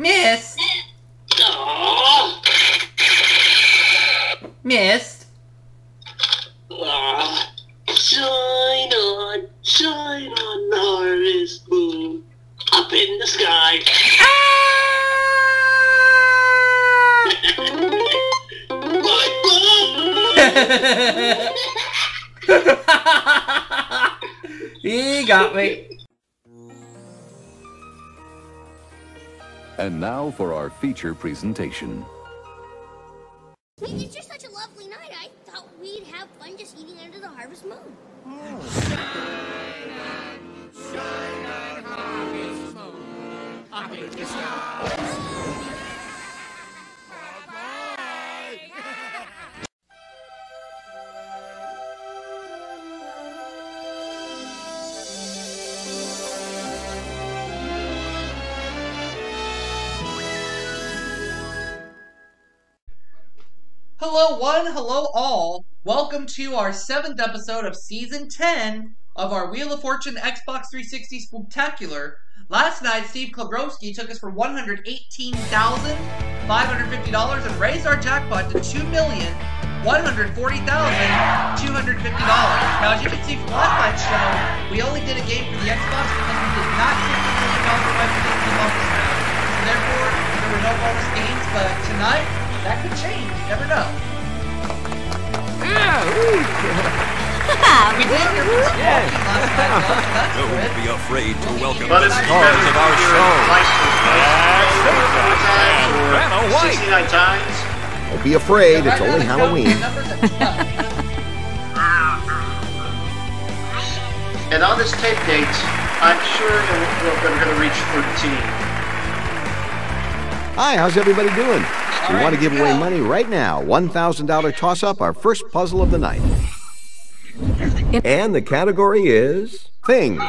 Miss! Missed! Aw. Shine on, shine on the harvest moon, up in the sky. Ah! he got me. And now for our feature presentation. Hey, it's just such a lovely night. I thought we'd have fun just eating under the harvest moon. Hello, one, hello, all. Welcome to our seventh episode of season 10 of our Wheel of Fortune Xbox 360 Spectacular. Last night, Steve Klebrowski took us for $118,550 and raised our jackpot to $2,140,250. Now, as you can see from last night's show, we only did a game for the Xbox because we did not hit the million dollar prize for the bonus round. So therefore, there were no bonus games, but tonight, that could change. You never know. we did hear from Sparky last night, though, so that's Don't be afraid to welcome But the it's stars of our show. Vanna White. 69 times. Don't be afraid, it's only Halloween. numbers are tough. And on this tape date, I'm sure that we're going to reach 13. Hi, how's everybody doing? We want to give away money right now. $1,000 toss up, our first puzzle of the night. And the category is Thing.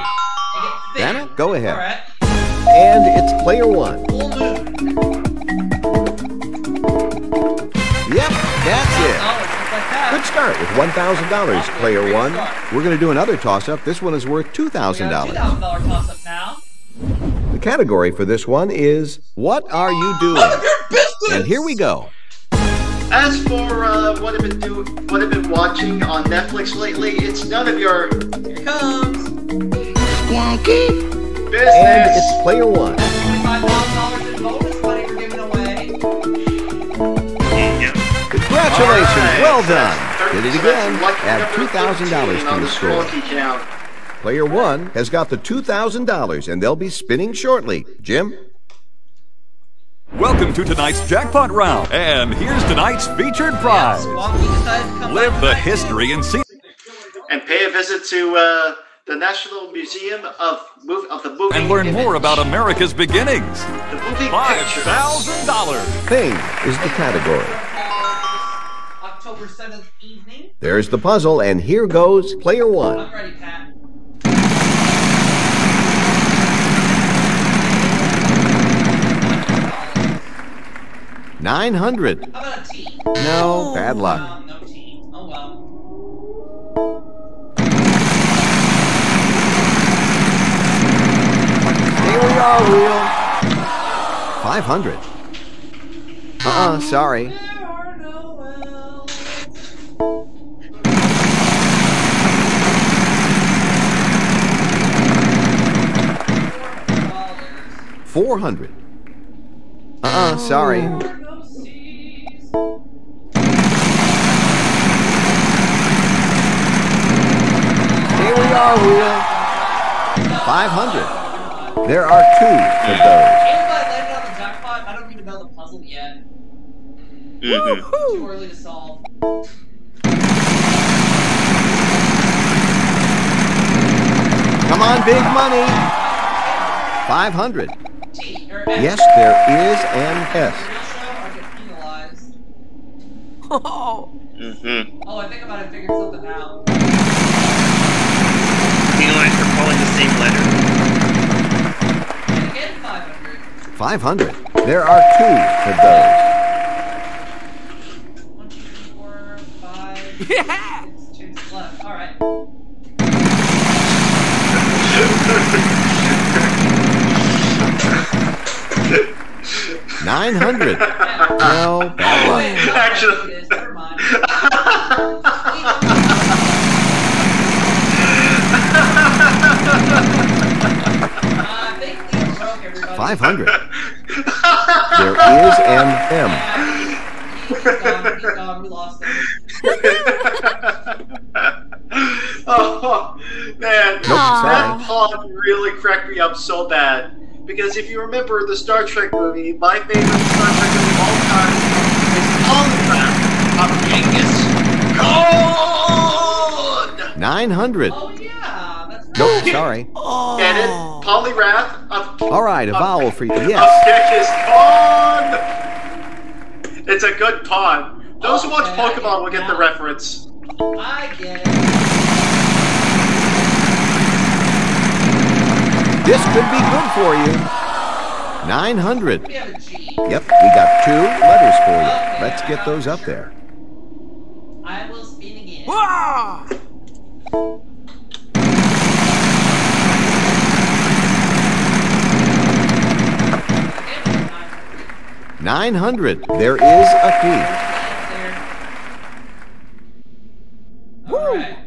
Vanna, go ahead. Right. And it's player one. Yep, that's it. Just like that. Good start with $1,000, player one. We're going to do another toss up. This one is worth We got a $2,000. $2,000 toss up now. The category for this one is What Are You Doing? And here we go. As for uh, what I've been do, what I've been watching on Netflix lately, it's none of your Here it comes. business. And it's player one. $25,000 in bonus money we're giving away. Congratulations, Alright, well done. Did it again. Add $2,000 to your the score. Player one has got the $2,000 and they'll be spinning shortly. Jim? Welcome to tonight's jackpot round. And here's tonight's featured prize. Swampy decided to come Live the history and see. And pay a visit to uh, the National Museum of Mov- of the Moving And learn Image. more about America's beginnings. the moving pictures. $5,000. Thing is the category. October 7th evening. There's the puzzle, and here goes player one. I'm ready, Pat. Nine hundred. How about a T? No, bad luck. Um, no T. Oh well. Here we are, wheel. Five hundred. Uh-uh, sorry. No. Four hundred. Uh-uh, sorry. Here we are, wheel. Five hundred. There are two of those. If I landed on the jackpot, I don't even know the puzzle yet. Too early to solve. Come on, big money. Five hundred. T. Or S. Yes, there is an S. Real show or get penalized. Mm-hmm. Oh, I think I might have figured something out. Penalized for calling the same letter. And again, 500. 500. There are two for those. One, two, three, four, five. Yeah! Six, two left. Alright. 900. No, bad luck. Actually- It is, never mind. Uh, I think we broke everybody. 500. There is an M. He's gone. He's gone. We lost him. oh man, Nope, that pawn really cracked me up so bad. Because if you remember the Star Trek movie, my favorite Star Trek movie of all time is Polygraph of Genghis Khan. 900. Oh yeah, that's right. Nope, sorry. Oh. Get it? Polygraph of All right, a vowel for you. of Yes. Genghis Khan. It's a good pawn. Those who watch Pokemon will get get the reference. I get it. This could be good for you. 900. We have a G. Yep, we got two letters for you. Let's get those up there. I will spin again. Again, 900. There is a key. Alright.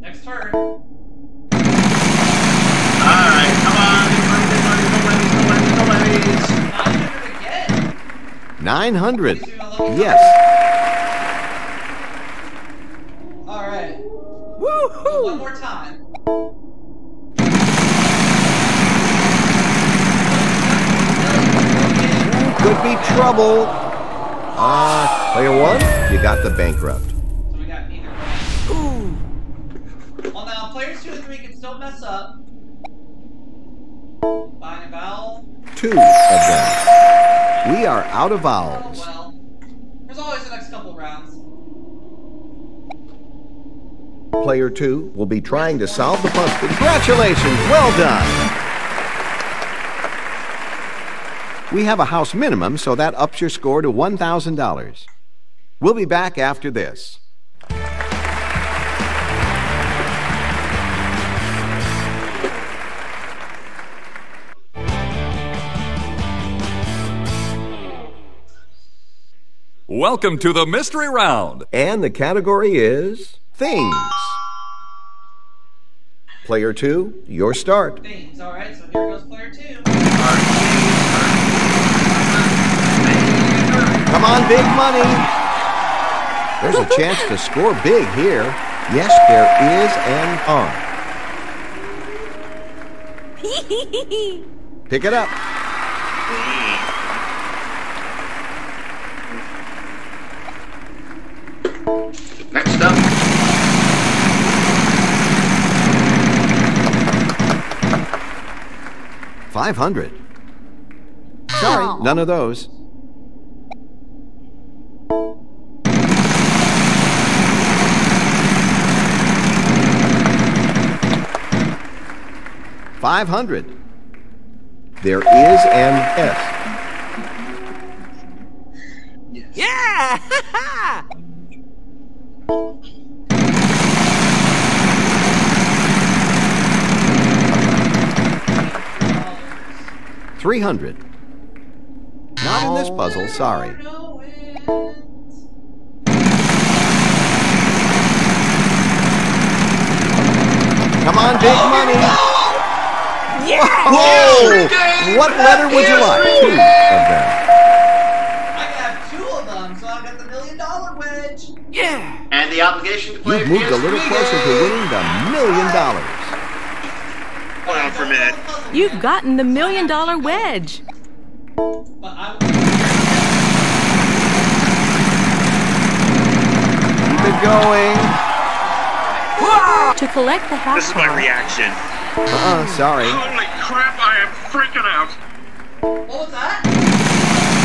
Next turn. Alright, come on. No ladies, no ladies, no ladies, no ladies. 900 again. 900. Please do not look at Yes. Alright. Woohoo! One more time. Could be trouble. Uh, player one, you got the bankrupt. So we got neither one. Well, now players two and three can still mess up. Buying a vowel. Two of them. We are out of Oh vowels. well. There's always the next couple rounds. Player two will be trying to solve the puzzle. Congratulations, well done. We have a house minimum, so that ups your score to $1,000. We'll be back after this. Welcome to the mystery round. And the category is things. Player two, your start. Things. Alright, so here goes player two. Come on, big money. There's a chance to score big here. Yes, there is an R. Pick it up. 500. Ow. Sorry, none of those. Five hundred. There is an S. Yeah! 300. Not in this puzzle, sorry. Come on, big money. Yeah. Whoa! What letter would you like? Two of them. I have two of them, so I've got the million dollar wedge. Yeah. And the obligation to play. You've moved a little closer to winning the million dollars. Hold on for a minute. You've gotten the million dollar wedge. Keep it going. To collect the house This is my reaction. Uh-uh, sorry. Holy crap, I am freaking out. What was that?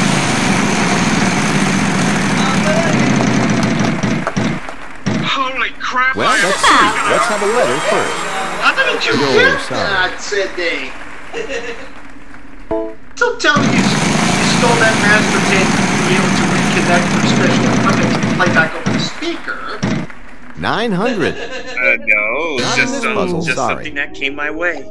Holy crap, Well, let's see. Let's have a letter first. How did you get sorry. that, Sydney? Still telling you, you stole that master tape to be able to reconnect your special equipment to play back over the speaker. 900. Uh, no, Not just, some, puzzle, just something that came my way.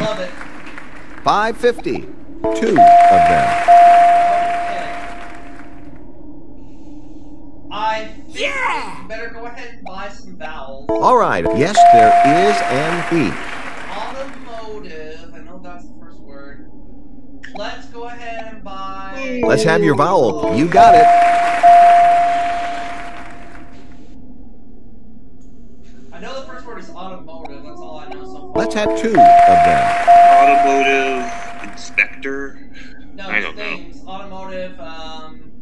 Love it. 550. Two of them. I think yeah! you better go ahead and buy some vowels. All right. Yes, there is an E. Automotive. I know that's the first word. Let's go ahead and buy. Let's have your vowel. You got it. I know the first word is automotive. That's all I know so far. Let's have two of them. Automotive inspector. No, I don't know. Automotive. Um.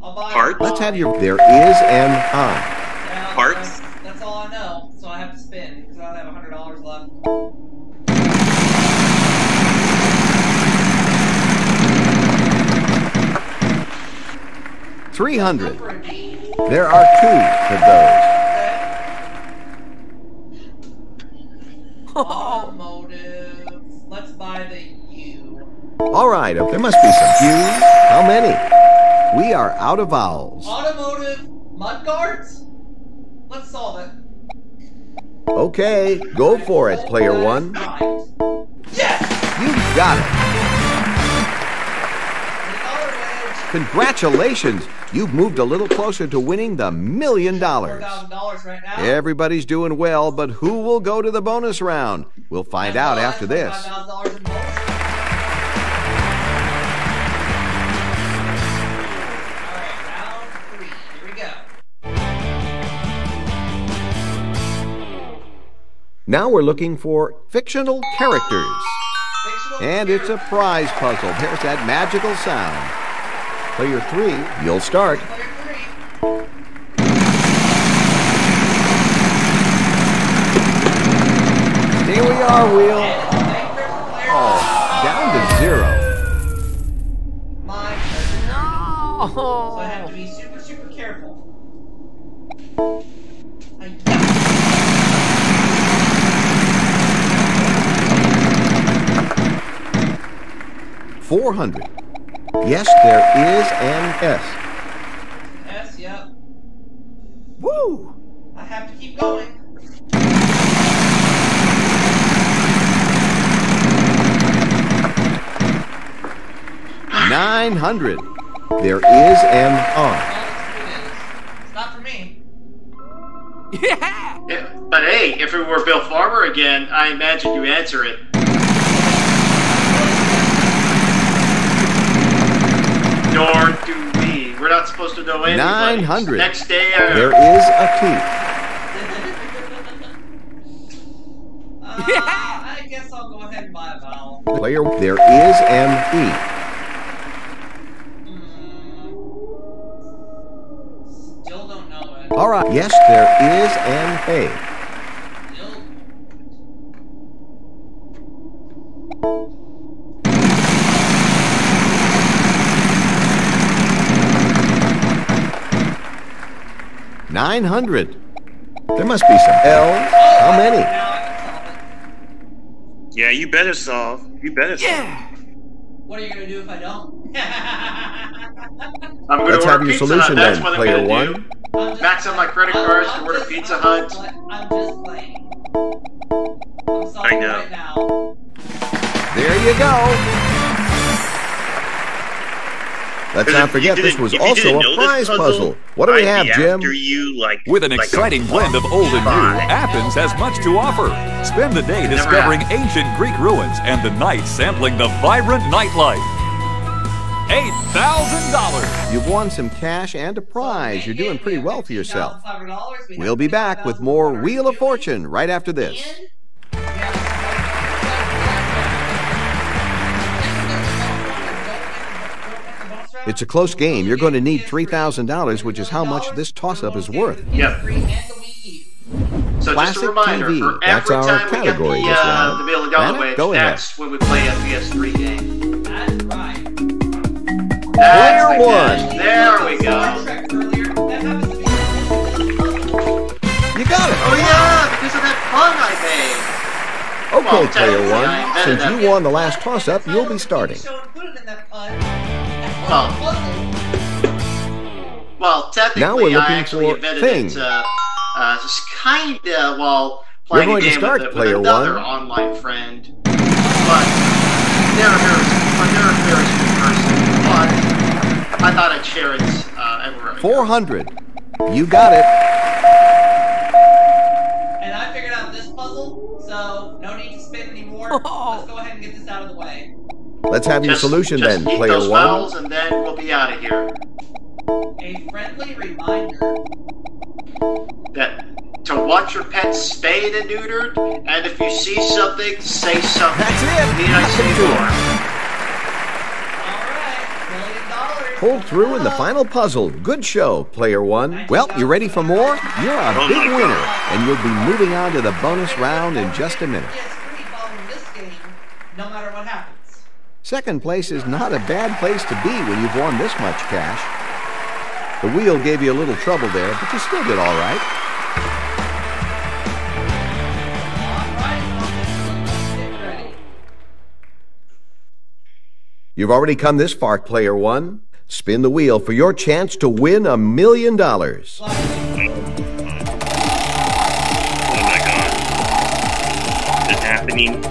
I'll buy. Parts? Let's have your. There is an I. Yeah, Parts? That's, that's all I know. So I have to spin because I only have hundred dollars left. Three hundred. For a D. There are two of those. Automotive. Let's buy the U. All right. Oh, there must be some. You. How many? We are out of vowels. Automotive mud guards? Let's solve it. Okay, go for it, player one. Yes! You got it. The dollar wedge. Congratulations. You've moved a little closer to winning the million dollars. right. Everybody's doing well, but who will go to the bonus round? We'll find out after this. Now we're looking for fictional characters. Fictional And it's a prize puzzle. There's that magical sound. Player three, you'll start. Player. Here we are, Wheel. And it's a different player. Oh, down to zero. My turn. No. 400. Yes, there is an S. S, yep. Woo! I have to keep going. Nine hundred. There is an R. It's not for me. Yeah. yeah. But hey, if it were Bill Farmer again, I imagine you answer it. Nor do we. We're not supposed to know anything. 900. Next day, uh, There is a key. Uh, I guess I'll go ahead and buy a vowel. Player, there is an E. Hmm. Still don't know it. All right. Yes, there is an A. 900. There must be some L's. How many? Yeah, you better solve. You better solve. Yeah. What are you going to do if I don't? I'm going Let's have your solution then, player one. Max on my credit cards to order Pizza Hut. I'm just playing. I'm solving right now. There you go. Let's not forget this was also a prize puzzle. What do we I'd have, Jim? You, like, With an like exciting blend of old and new. Athens has much to offer. Spend the day discovering ancient Greek ruins and the night sampling the vibrant nightlife. $8,000. You've won some cash and a prize. You're doing pretty well for yourself. We have We'll be back with more Wheel of Fortune right after this. It's a close game. You're going to need $3,000, which is how much this toss-up is worth. Yep. Free and the Wii U. So Classic just a reminder, TV. for That's our time category we this get the, uh, round. the million wedge, go ahead. that's when we play a PS3 game. That's right. That's Player the one. There we go. Trek earlier. That happens to be You got it. Oh yeah, because of that pun I made. Okay, Well, player one. Since you won the last toss-up, you'll be starting. Well, Puzzle. Well, technically, Now we're looking I actually for invented thing. it. Uh, uh, just kind of while playing going a to game start, with, with another one. online friend. But they're a very, they're a very sweet person, but I thought I'd share it uh, everywhere. I 400. You got it. And I figured out this puzzle, so no need to spin anymore. Let's go ahead and get this out of the way. Let's have your Just- solution just then, eat player those one. vowels and then we'll be out of here. A friendly reminder. That to watch your pets spayed and neutered, and if you see something, say something. That's it. Need I say Nothing to more? Alright, million dollars. Pulled through in the final puzzle. Good show, player one. Well, you ready for more? You're a Oh big winner, and you'll be moving on to the bonus round in just a minute. PS3 following this game, no matter what happens. Second place is not a bad place to be when you've won this much cash. The wheel gave you a little trouble there, but you still did all right. You've already come this far, player one. Spin the wheel for your chance to win a million dollars. Oh my god. It's happening.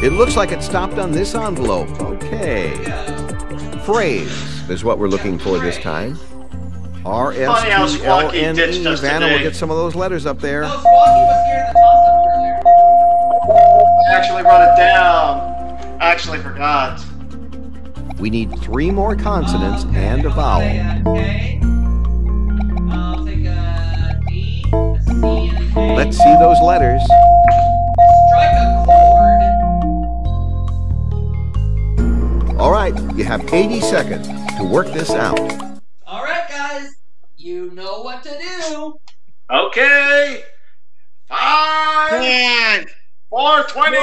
It looks like it stopped on this envelope. Okay. Phrase is what we're looking for this time. R S Funny how T L Squawky N ditched E. us Vanna will get some of those letters up there. No, Squawky was here in the toss-up earlier. I actually wrote it down. Actually forgot. We need three more consonants Okay, and a I'll vowel. say a uh, K. I'll take a D, a C, and a K. Let's see those letters. All right, you have 80 seconds to work this out. All right, guys, you know what to do. Okay. Five. Four twenty.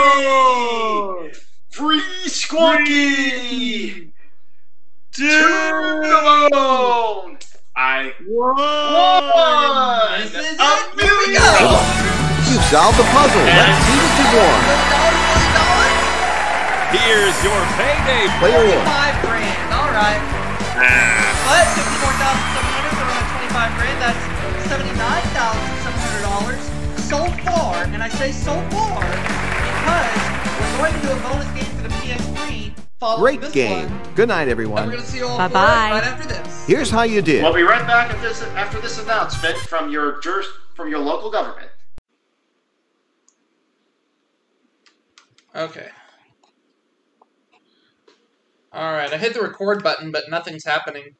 Free Squawky. Two alone. I won. This is a it. Here we go. dollars. You've solved the puzzle. Let's see what you won. Here's your payday. Player one. Twenty-five grand. All right. Ah. But fifty-four thousand seven hundred for around twenty-five grand. That's seventy-nine thousand seven hundred dollars so far. And I say so far because we're going to do a bonus game for the PS3. Following Great this game. One. Good night, And we're everyone. going to see you all Bye-bye. right after this. Here's how you did. We'll be right back at this, after this announcement from your juris, from your local government. Okay. Alright, I hit the record button, but nothing's happening.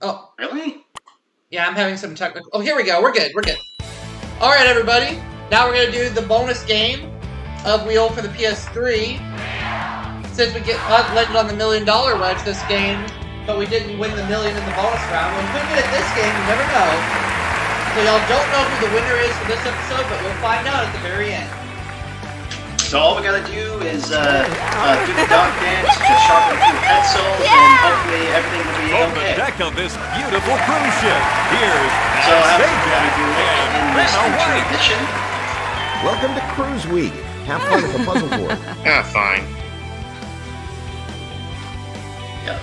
Oh, Really? yeah, I'm having some technical... Oh, here we go. We're good. We're good. Alright, everybody. Now we're going to do the bonus game of Wheel for the PS3. Since we get uh, landed on the million dollar wedge this game, but we didn't win the million in the bonus round. We could get it this game, you never know. So y'all don't know who the winner is for this episode, but we'll find out at the very end. So all we gotta do is uh, uh, do the dog dance, just sharpen a few pencils, and hopefully everything will be On the okay. deck of this beautiful cruise ship, here's So Alex that's what Sajak we're gonna do and in this Vanna future White. edition. Welcome to Cruise Week. Have fun with the puzzle board. Ah, fine. Yeah.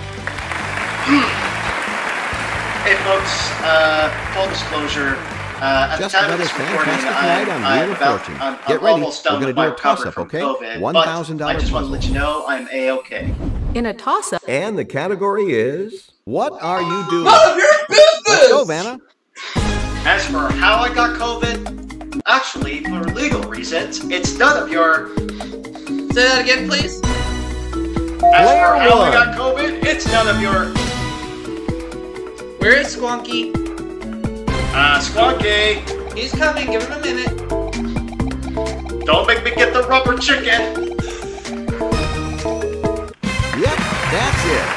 hey folks, uh, full disclosure. Uh, at Just the time of another this recording, fantastic I'm, night on I'm Wheel of about, Fortune. I'm, I'm ready. We're gonna do a toss-up, okay? $1,000 but I just want to let you know I'm a-okay. In a toss up. And the category is What Are You Doing? None of your business! Let's go, Vanna. As for how I got COVID, actually, for legal reasons, it's none of your. Say that again, please. As Player for how one. I got COVID, it's none of your. Where is Squonky? Uh, Squawky, He's coming. Give him a minute. don't make me get the rubber chicken. Yep, that's it.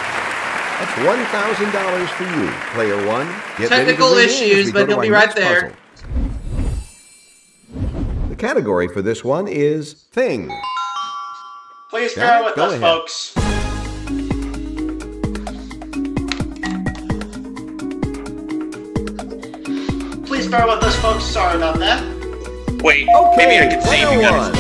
That's $1,000 for you, player one. Get Technical lean in as issues, but he'll be right there. puzzle. The category for this one is Thing. Please Yeah, bear with go us, ahead. folks. Please bear with us, folks. Sorry about that. Wait, Okay, maybe I can save you guys.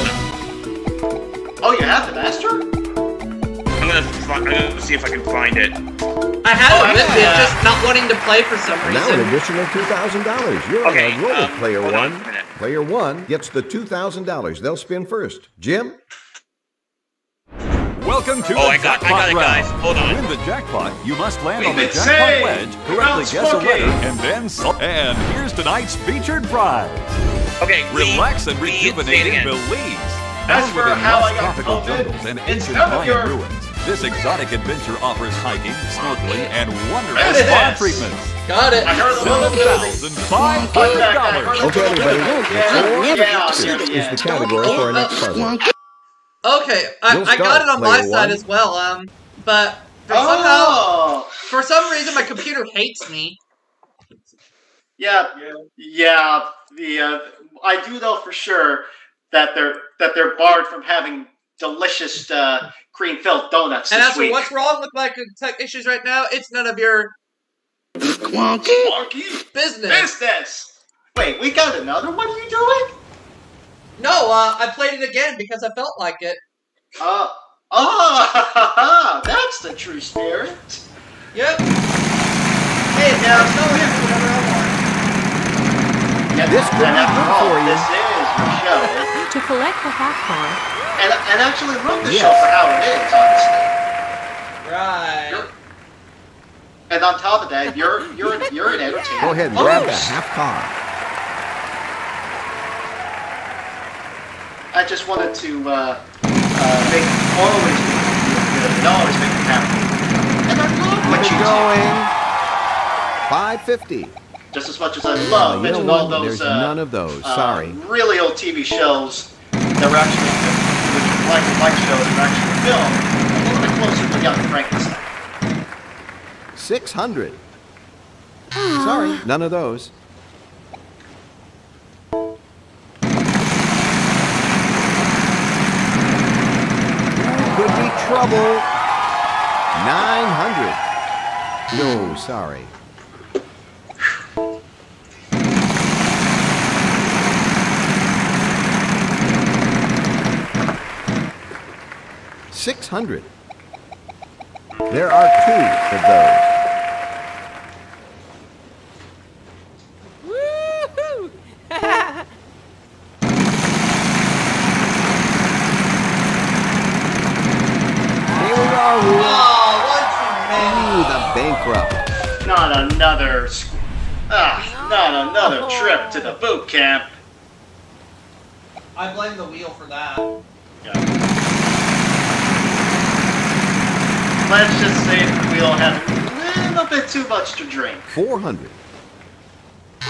Oh, you have the master? I'm gonna, I'm gonna see if I can find it. I I had Oh, it with me, yeah. it's just not wanting to play for some reason. Now an additional $2,000. You're Okay, on a roll, um, player hold on one. a. Player one gets the $2,000. They'll spin first. Jim? Welcome to Oh, the I got- I jackpot got it, guys. Hold To on. win the jackpot, you must land We've on the jackpot saved. wedge, correctly guess a letter, and then sol- And here's tonight's featured prize. Okay, Relax and please say it rejuvenate in again. Belize. As Found for within how lush I got tropical jungles and ancient Mayan ruins. This exotic adventure offers hiking, snorkeling, and wonderful Yes. spa treatments. Got it. I heard a little bit of Thousand five hundred dollars. Okay, everybody. Yeah, Four yeah, is the category for our next puzzle. Okay, I, I got it on my player side as well, um, but for somehow, Oh, for some reason my computer hates me. yeah, yeah. The uh, I do know for sure that they're that they're barred from having delicious uh, cream-filled donuts And as for what's wrong with my tech issues right now, it's none of your Squonky business. business. Wait, we got another. What are you doing? No, uh, I played it again because I felt like it. Uh, ah, that's the true spirit. Yep. Hey, now Yeah. I know I can do whatever I want. Yeah, This could and be after all, for you. This is your show, To collect the half car, and and actually run the Yes. show for how it is, honestly. Right. And on top of that, you're you're you're an entertainer. Go ahead and grab the half car. I just wanted to uh, uh, make always make you feel good and always make you happy. And I love what you it do. going. 550. Just as much as I Uh, love you know mentioning all what? those There's uh, none of those. uh, Sorry. really old TV shows that were actually which were black and white shows that were actually filmed a little bit closer to Young Frankenstein. 600. Sorry, none of those. Sorry. Six hundred. There are two of those. Not another trip to the boot camp. I blame the wheel for that. Let's just say that we all have a little bit too much to drink, 400.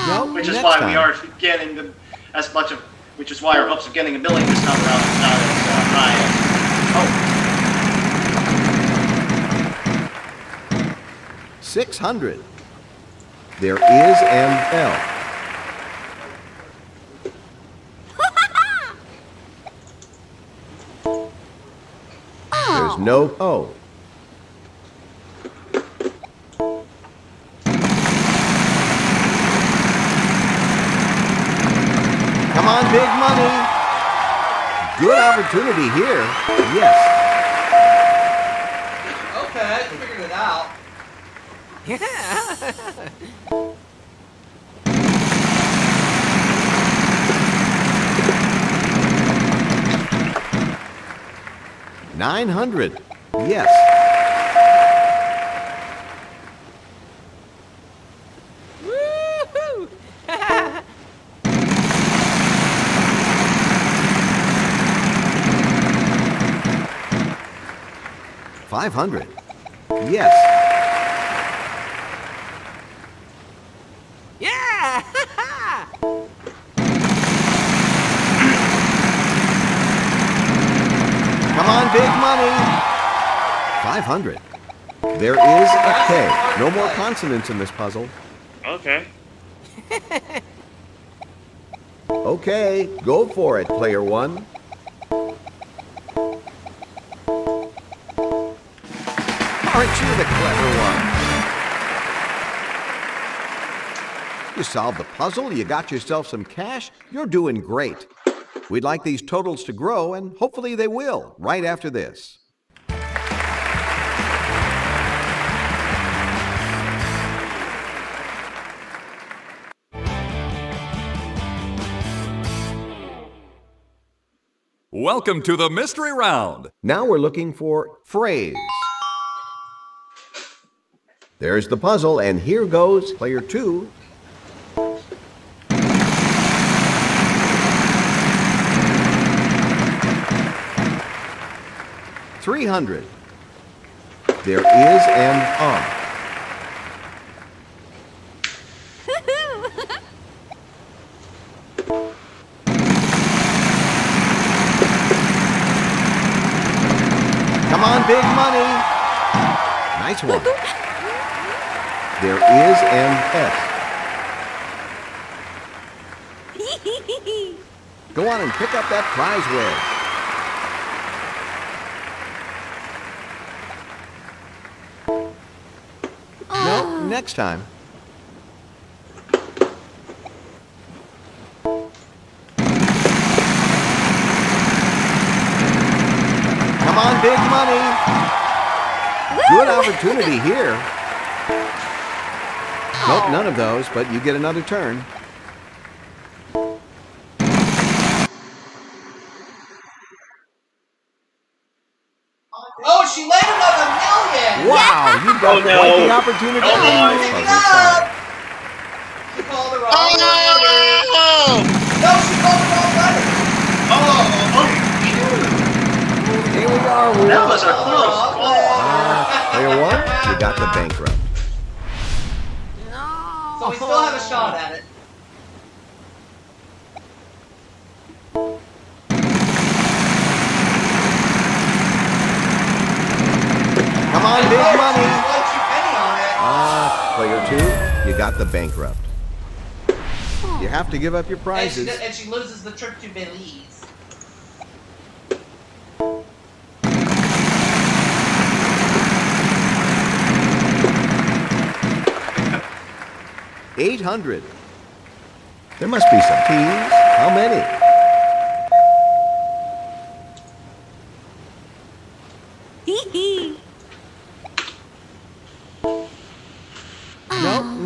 No, which is why time. we aren't getting the, as much of, which is why our hopes of getting a million this time around is not as uh, high as. 600. There is an L. There's no O. Come on, big money. Good opportunity here. Yes. Nine hundred. Yes. Five hundred. Yes. On, big money. Five hundred. There is a K. No more consonants in this puzzle. Okay. Okay, go for it, player one. Aren't you the clever one? You solved the puzzle, you got yourself some cash, you're doing great. We'd like these totals to grow, and hopefully they will right after this. Welcome to the Mystery Round. Now we're looking for phrase. There's the puzzle, and here goes player two Three hundred. There is an uh. Come on, big money. Nice one. There is an S. Go on and pick up that prize wedge. Next time. Come on, big money. Good opportunity here. Nope, none of those, but you get another turn. Oh, she landed on a million! Wow, you've got Oh, no. quite the opportunity. Oh, no. Pick it up! She called the wrong Oh letter. no! No, she called the wrong letter. Oh, oh, phew. Here we are. Will. That was a close call. Ah, player one, you got the bankrupt. No. So we still have a shot at it. Come on, big Oh, money. Player two, you got the bankrupt. You have to give up your And she, prizes. and she loses the trip to Belize. Eight hundred. There must be some keys. How many?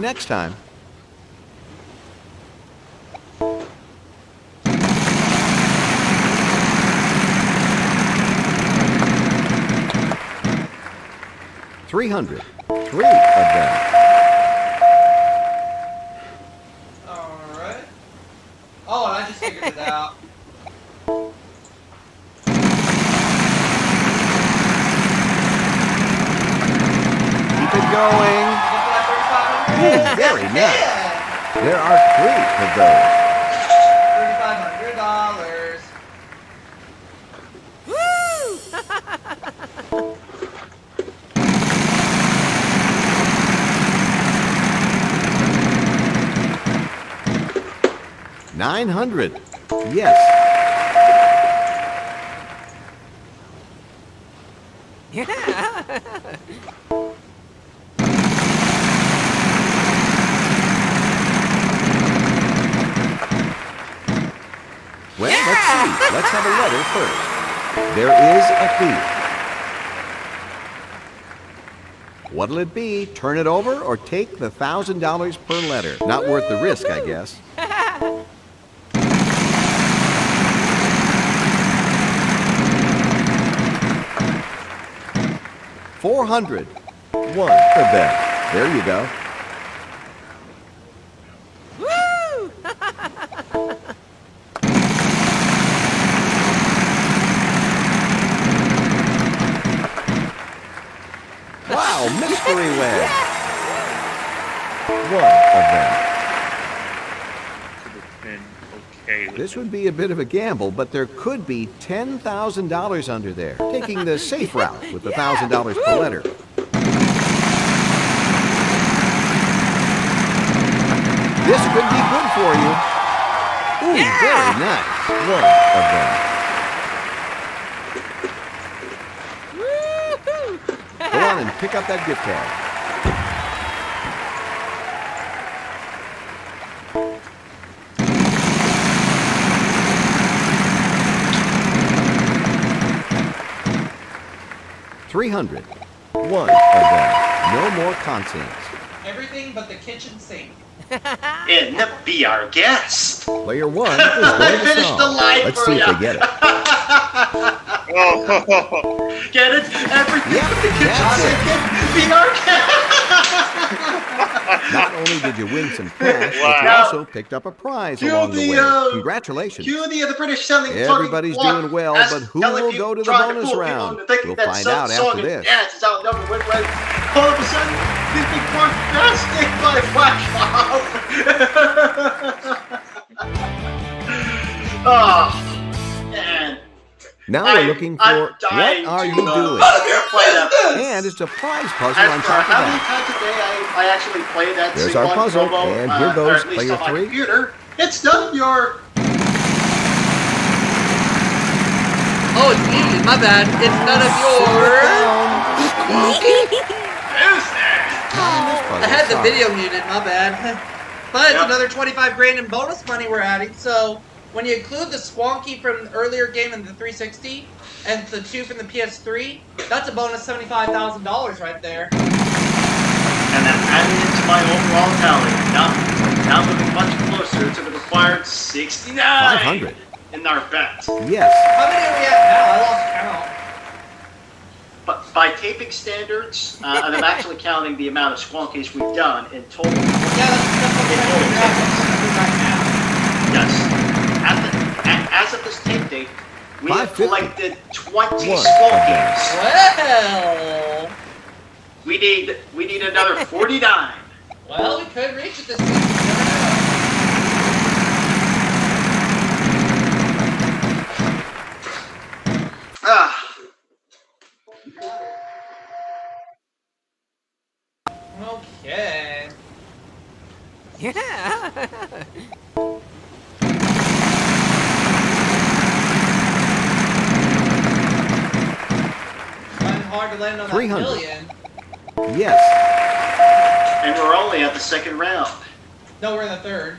Next time. Three hundred. Three of them. There are three of those. $3,500. Nine hundred. Yes. First. There is a thief. What'll it be? Turn it over or take the thousand dollars per letter? Not worth the risk, I guess. Four hundred. One for them. There you go. Wow, mystery wedge. One of them. Okay This would be a bit of a gamble, but there could be $10,000 under there. Taking the safe route with the $1,000 per letter. This could be good for you. Ooh, very nice. One of them. Go on and pick up that gift card. Three hundred. One of them. No more consonants. Everything but the kitchen sink. And be our guest. Player one is going to Finish the line Let's for see if ya. they get it. Oh, Get it? Everything Yep, the kitchen that's it. in the arcade. Not only did you win some cash, but you also picked up a prize Cue along the the, way. uh, Congratulations. Cue the, the British sounding Everybody's doing well, but who will go to the bonus people round? We'll find some out after this. Dance is out number when, when all of a sudden these big fasting by flash Oh, man. Now I- we're looking for what are you uh, doing? And it's a prize puzzle As on for top of how many times a day I, I actually play that There's our puzzle, promo, and uh, here or goes player three. computer, it's done your Oh, it's muted. My bad. It's none of yours. I had the video muted. My bad. But it's Yep. another 25 grand in bonus money we're adding. So when you include the Swanky from the earlier game in the 360 and the two from the PS3, that's a bonus $75,000 right there. and then adding it to my overall tally. Now, now moving much closer to the required 69 500. in our bet. Yes. How many are we at now? I lost count. But by taping standards, uh, and I'm actually counting the amount of squonkies we've done in total. Yeah, that's, that's what we're trying to figure out. What's the number right now? Yes. At the, a- as of this tape date, we have collected 20 One. squonkies. Well, We need we need another 49. well, we could reach it this week. No, we're in the third.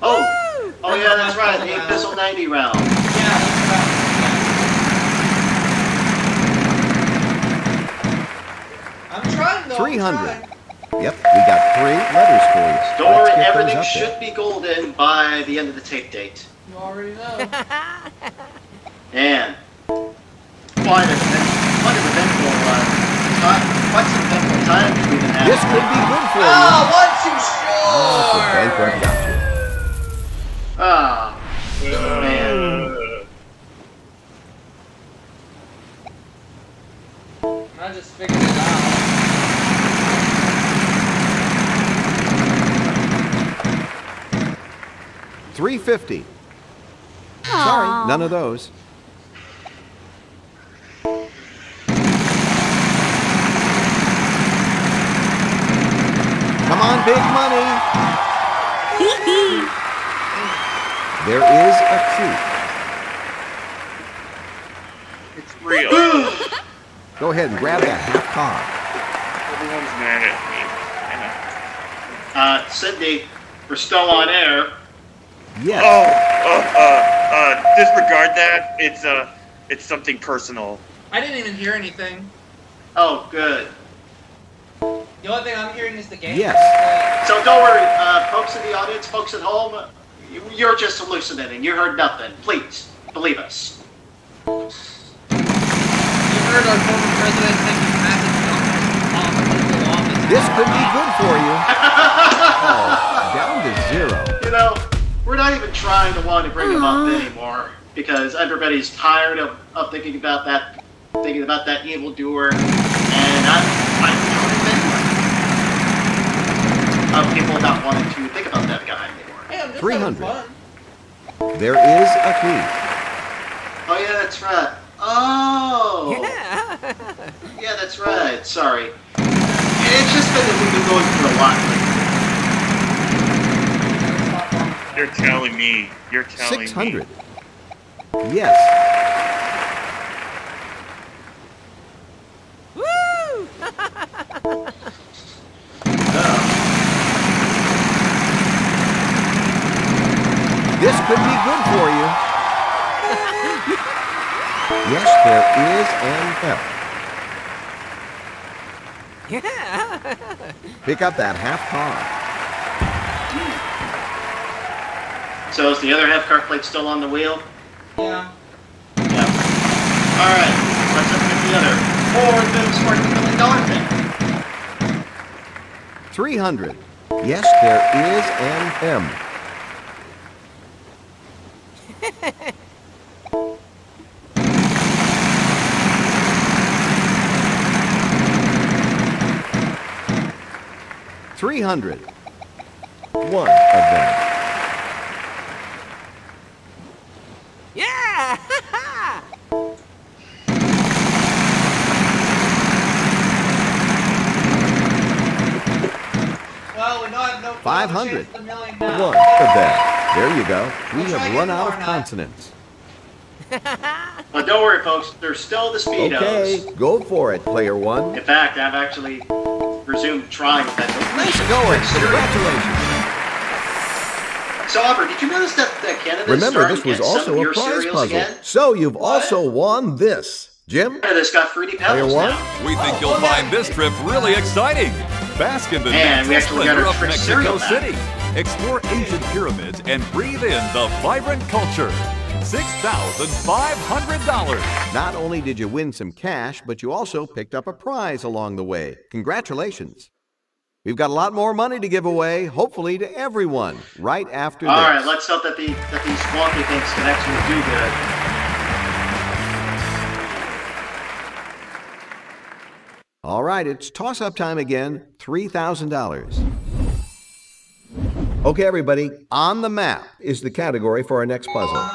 Oh, oh yeah, that's right. The 8 Pistol 90 round. Yeah, that's I'm trying though. 300. Yep, we got three letters for you. Don't worry, Let's get those everything should there. be golden by the end of the tape date. You already know. And quite an event, quite an eventful uh, time, quite some eventful times we've been having. This could be good for you. oh, once you Oh, the bankrupt sure. got you. Ah, man. I just figured it out. Three fifty. Sorry, none of those. Big money. There is a key. it's real. Go ahead and grab that half car. Everyone's mad at me. Uh, Sydney, we're still on air. Yes. Oh, uh, uh, uh, disregard that. It's uh, it's something personal. I didn't even hear anything. Oh, good. The only thing I'm hearing is the game. Yes. So don't worry, uh, folks in the audience, folks at home, you- you're just hallucinating. You heard nothing. Please, believe us. You heard our former president taking massive dumps on the political office. This could be good for you. Oh, down to zero. You know, we're not even trying to want to bring him up anymore because everybody's tired of, of thinking about that, thinking about that evildoer, and I'm, I'm tired anyway. Of people not wanting to think about that guy anymore. Hey, I'm just 300. Fun. There is a key. Oh yeah, that's right. Oh. Yeah. yeah that's right. Sorry. It's just been that we've been going through a lot lately. You're telling me. You're telling me. Six hundred. Yes. This could be good for you. yes, there is an L. Pick up that half car. So is the other half car plate still on the wheel? Yeah. Yeah. All right, let's look at the other four moves for the million dollar thing. 300. Yes, there is an M. Three hundred. One of them. 500. Look at that. There you go. We have run out of consonants. well, don't worry, folks. There's still the speedos. Okay, go for it, player one. In fact, I've actually resumed trying that. Nice going. Congratulations. So, Aubrey, did you notice that the Canada Remember, this was also a prize puzzle. Again? So you've what? also won this. Jim? This got fruity pebbles Player one? Now. We think oh, you'll find this trip really exciting. Bask in the And we natural actually got splendor our of Mexico. City. Explore ancient pyramids and breathe in the vibrant culture. $6,500. Not only did you win some cash, but you also picked up a prize along the way. Congratulations. We've got a lot more money to give away, hopefully to everyone, right after All this. right, let's hope that the that these wonky things can actually do good. All right, it's toss up time again $3,000. Okay, everybody, on the map is the category for our next puzzle.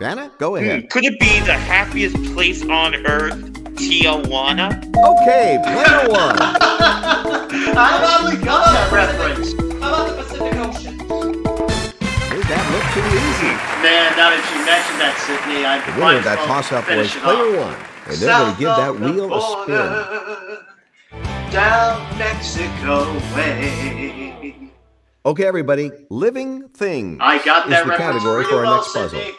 Vanna, go ahead. Hmm, Could it be the happiest place on earth, Tijuana? Okay, player one. How about we got that reference? How about the Pacific Ocean? Made that look too easy. Man, now that you mentioned that, Sydney, I The might winner of that toss up was player off. one. And they're going to give that South of the wheel a spin. Down Mexico way. Okay, everybody, living thing I got is the category for our well, next puzzle. Sydney.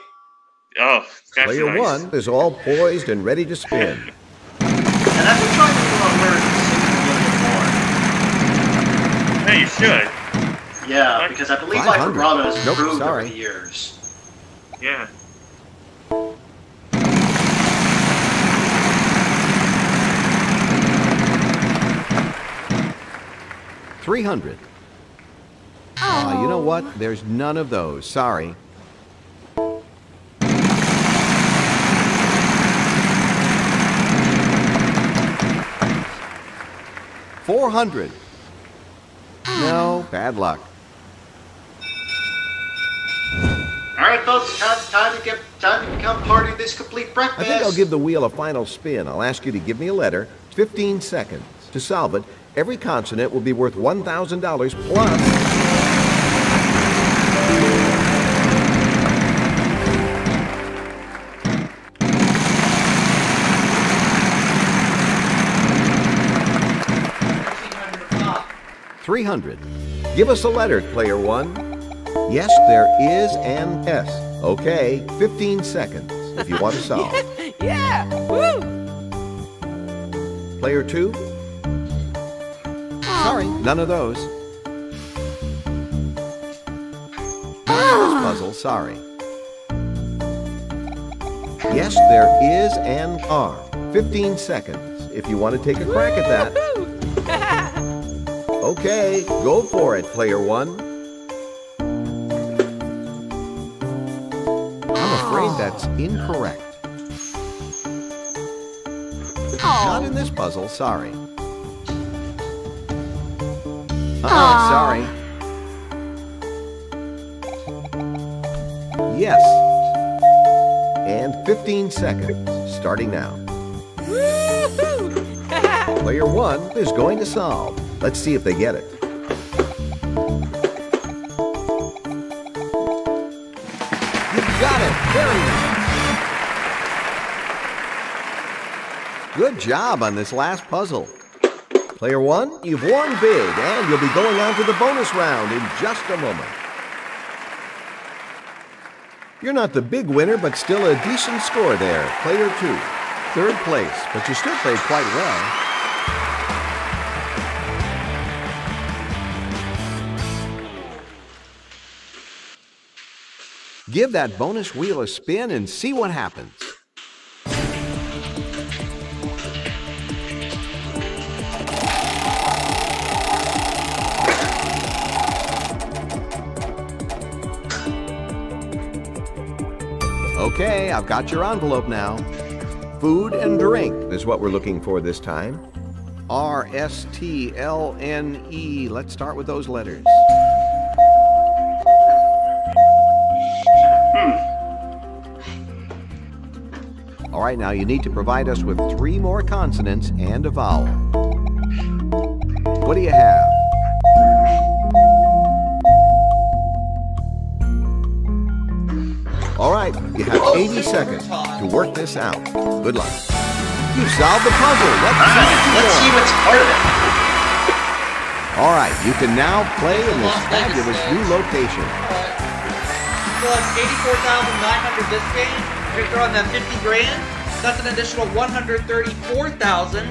Oh, that's Player nice. one is all poised and ready to spin. And I've been trying to learn to sing a little more. Hey, you should. Yeah, because I believe my 500. vibrato has Nope, improved sorry. over the years. Yeah. Three hundred. Ah, you know what? There's none of those. Sorry. Four hundred. No, bad luck. All right, folks, time, time to get time to become part of this complete breakfast. I think I'll give the wheel a final spin. I'll ask you to give me a letter, 15 seconds. To solve it, every consonant will be worth $1,000 plus. Three hundred. Give us a letter, player one. Yes, there is an S. Okay, 15 seconds if you want to solve. yeah! Woo! Player two? Sorry, none of those. Not this ah. puzzle, sorry. Yes, there is an R. 15 seconds if you want to take a crack at that. Okay, go for it, player one. I'm afraid ah. that's incorrect. Not in this puzzle, sorry. Uh-uh, sorry. Yes. And 15 seconds, starting now. Player one is going to solve. Let's see if they get it. You got it. Very nice. Good job on this last puzzle. Player one, you've won big, and you'll be going on to the bonus round in just a moment. You're not the big winner, but still a decent score there. Player two, third place, but you still played quite well. Give that bonus wheel a spin and see what happens. I've got your envelope now. Food and drink is what we're looking for this time. R S T L N E. Let's start with those letters. Hmm. All right, now you need to provide us with three more consonants and a vowel. What do you have? 80 seconds to work this out. Good luck. You solved the puzzle. Let's see Let's see what's part of it. All right, you can now play in this fabulous new location. Uh, Plus 84,900 this game. You're throwing that 50 grand, that's an additional $134,900 that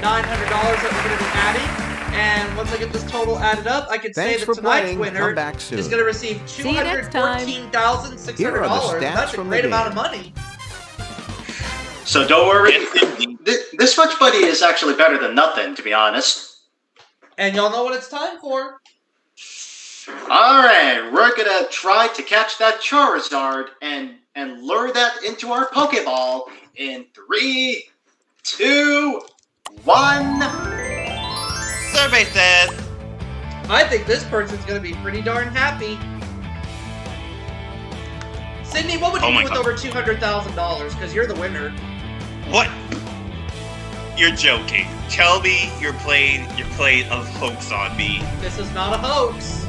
we're going to be adding. And once I get this total added up, I can Thanks say for that tonight's playing. winner Come back soon. is going to receive you next time. $214,600. Here are the stats That's a from the great amount game. of money. So don't worry. This much money is actually better than nothing, to be honest. And y'all know what it's time for. All right, we're gonna try to catch that Charizard and and lure that into our Pokeball in three, two, one. Survey says. I think this person's going to be pretty darn happy. Sydney, what would oh you Oh do with God. over $200,000? Because you're the winner. What? You're joking. Tell me you're playing you're playing a hoax on me. This is not a hoax.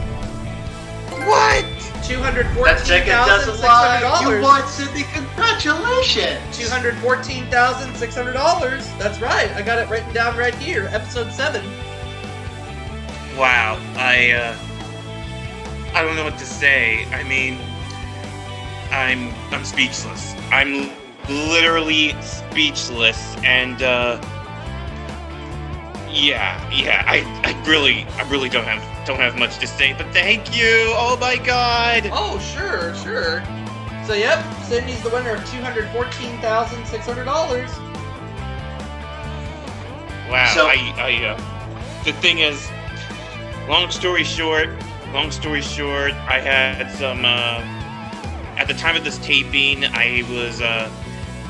What? That ticket. You $214,600. won, Sydney. Congratulations. $214,600. That's right. I got it written down right here. Episode 7. Wow. I uh I don't know what to say. I mean I'm I'm speechless. I'm literally speechless and uh yeah, yeah, I, I really I really don't have don't have much to say, but thank you. Oh my god. Oh, sure, sure. So, yep, Sydney's the winner of $214,600. Wow. So- I, I, uh, the thing is, long story short, long story short, I had some, uh, at the time of this taping, I was, uh,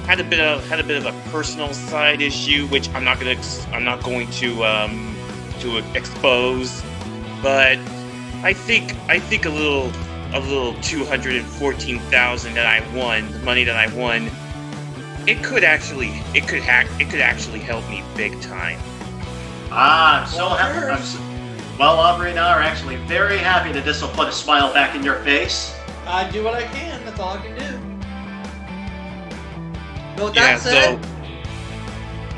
had a bit of, had a bit of a personal side issue, which I'm not gonna, ex- I'm not going to, um, to expose, but I think, I think a little, a little 214,000 that I won, the money that I won, it could actually, it could hack, it could actually help me big time. Ah, I'm so Well, happy. Sure. I'm so, well, Aubrey and I are actually very happy that this will put a smile back in your face. I do what I can. That's all I can do. But with yeah, that said, so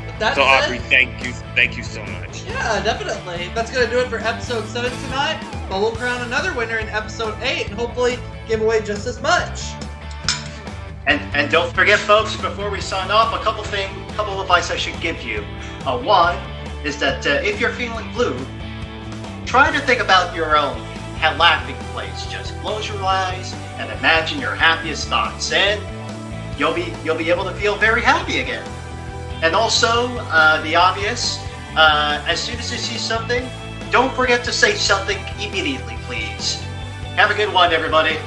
with that so said, Aubrey, thank you, thank you so much. Yeah, definitely. That's gonna do it for episode seven tonight. But we'll crown another winner in episode eight, and hopefully give away just as much. And and don't forget, folks, before we sign off, a couple thing, couple of advice I should give you. Uh, one is that uh, if you're feeling blue, try to think about your own laughing place. Just close your eyes and imagine your happiest thoughts, and you'll be you'll be able to feel very happy again. And also, uh, the obvious: uh, as soon as you see something, don't forget to say something immediately, please. Have a good one, everybody.